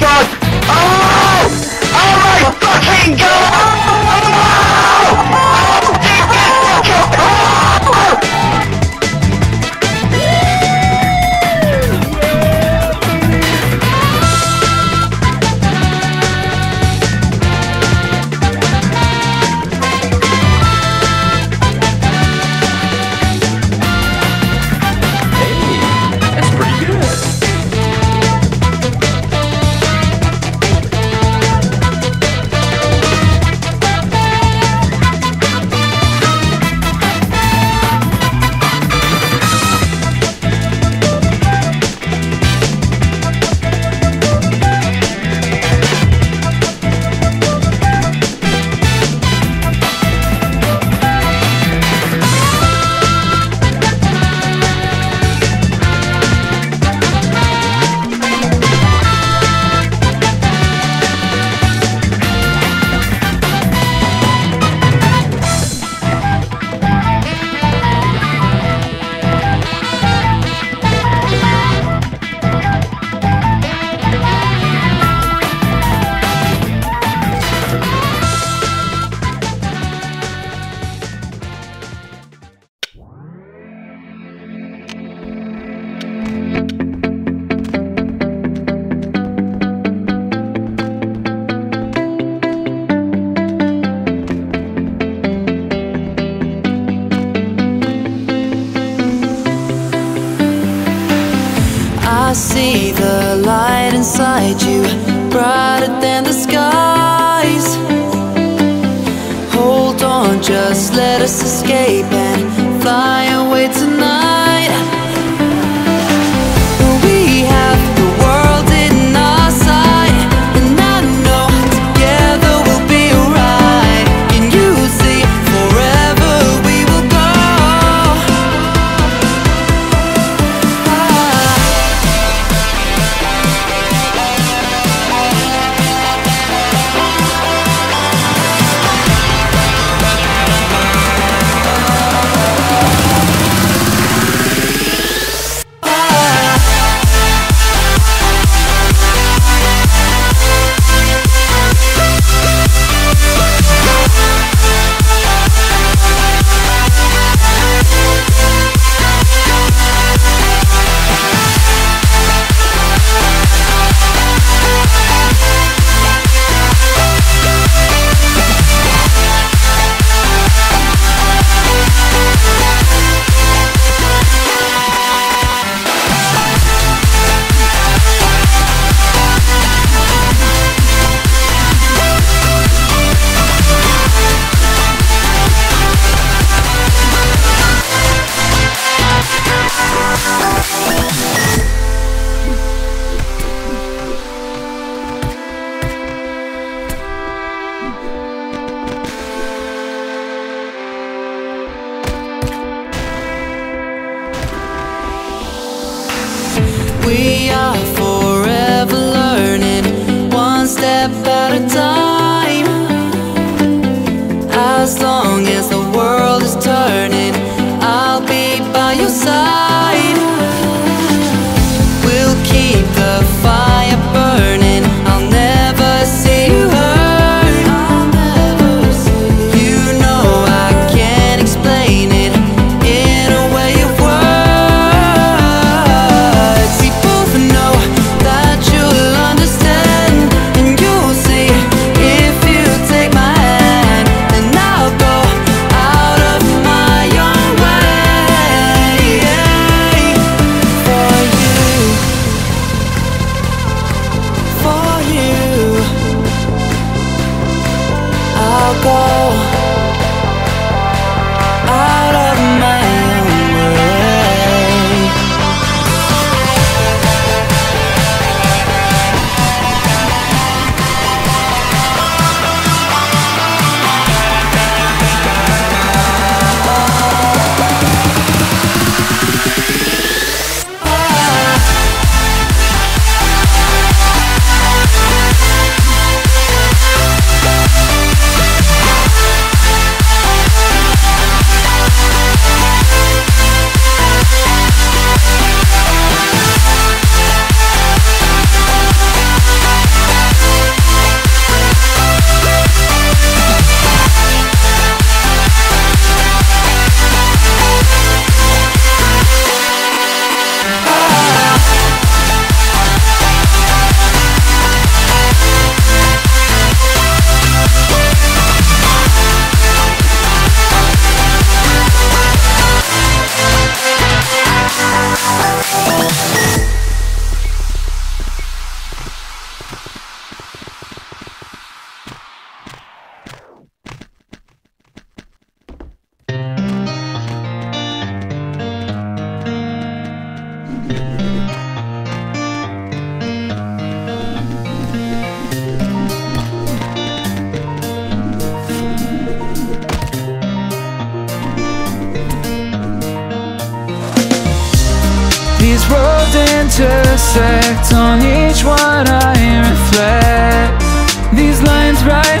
god! Oh! Oh my fucking god! Oh! Oh! Oh! Oh! Oh! Oh! Oh! let us escape and fly away tonight. burning. intersect On each one I reflect. These lines right